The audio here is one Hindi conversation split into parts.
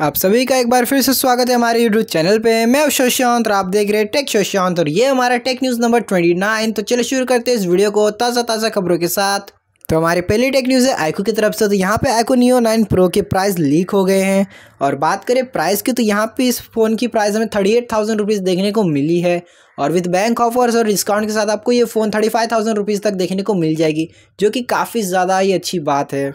आप सभी का एक बार फिर से स्वागत है हमारे यूट्यूब चैनल पे। मैं शशांत और आप देख रहे हैं टेक शशांत और ये हमारा tech news number twenty nine तो चलो शुरू करते हैं इस वीडियो को ताज़ा ताज़ा खबरों के साथ। तो हमारी पहली टेक न्यूज़ है आइको की तरफ़ से। तो यहाँ पे आइको नियो नाइन प्रो के प्राइस लीक हो गए हैं। और बात करें प्राइस की तो यहाँ पे इस फ़ोन की प्राइस हमें थर्टी एट थाउज़ेंड रुपीज़ देखने को मिली है। और विद बैंक ऑफर्स और डिस्काउंट के साथ आपको ये phone thirty five thousand rupees तक देखने को मिल जाएगी, जो कि काफ़ी ज़्यादा ही अच्छी बात है।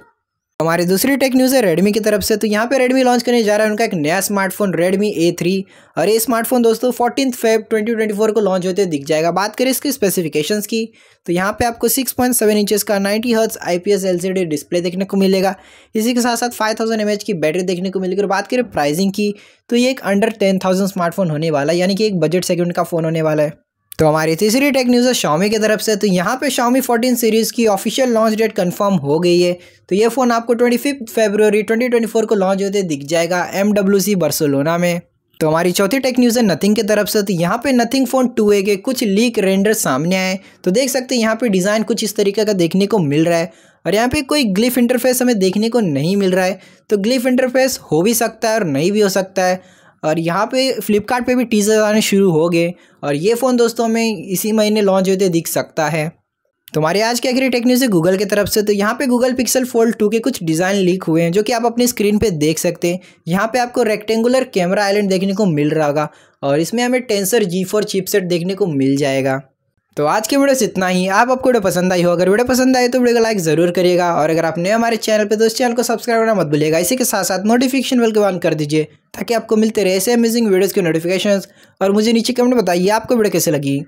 हमारी दूसरी टेक न्यूज़ है रेडमी की तरफ़ से। तो यहाँ पे रेडमी लॉन्च करने जा रहा है। उनका एक नया स्मार्टफ़ोन रेडमी ए थ्री और ये स्मार्टफ़ोन दोस्तों फोर्टीन फेब 2024 को लॉन्च होते दिख जाएगा। बात करें इसकी स्पेसिफिकेशंस की तो यहाँ पे आपको 6.7 पॉइंट इंचेस का 90 हर्ट्ज आईपीएस एलसीडी डिस्प्ले देखने को मिलेगा। इसी के साथ साथ फाइव थाउज़ेंड की बैटरी देखने को मिलेगी। और बात करें प्राइसिंग की तो ये एक अंडर टेन थाउज़ेंड स्मार्टफ़ोन होने वाला है। यानी कि एक बजट सेगमेंट का फ़ोन होने वाला है। तो हमारी तीसरी टेक न्यूज़ है शामी की तरफ़ से। तो यहाँ पे शामी 14 सीरीज़ की ऑफिशियल लॉन्च डेट कंफर्म हो गई है। तो ये फ़ोन आपको 25 फरवरी 2024 को लॉन्च होते दिख जाएगा एम बर्सोलोना में। तो हमारी चौथी टेक न्यूज़ है नथिंग की तरफ़ से। तो यहाँ पे नथिंग फ़ोन टू ए के कुछ लीक रेंडर सामने आए। तो देख सकते हैं, यहाँ पे डिज़ाइन कुछ इस तरीके का देखने को मिल रहा है। और यहाँ पे कोई ग्लिफ इंटरफेस हमें देखने को नहीं मिल रहा है। तो ग्लिफ इंटरफेस हो भी सकता है और नहीं भी हो सकता है। और यहाँ पे फ्लिपकार्ट पे भी टीज़र आने शुरू हो गए। और ये फ़ोन दोस्तों हमें इसी महीने लॉन्च होते दिख सकता है। तुम्हारे आज के आखिरी टेक्निक से गूगल की तरफ़ से। तो यहाँ पे गूगल पिक्सल फोल्ड टू के कुछ डिज़ाइन लीक हुए हैं, जो कि आप अपनी स्क्रीन पे देख सकते हैं। यहाँ पे आपको रेक्टेंगुलर कैमरा आइलैंड देखने को मिल रहा होगा और इसमें हमें टेंसर जी फोर चिपसेट देखने को मिल जाएगा। तो आज की वीडियो से इतना ही। आप आपको वीडियो पसंद आई हो, अगर वीडियो पसंद आए तो वीडियो को लाइक ज़रूर करिएगा और अगर आप नए हमारे चैनल पर तो इस चैनल को सब्सक्राइब करना मत भूलिएगा। इसी के साथ साथ नोटिफिकेशन बेल को ऑन कर दीजिए, ताकि आपको मिलते रहे ऐसे अमेजिंग वीडियोज़ के नोटिफिकेशन और मुझे नीचे कमेंट बताइए, आपको वीडियो कैसे लगी?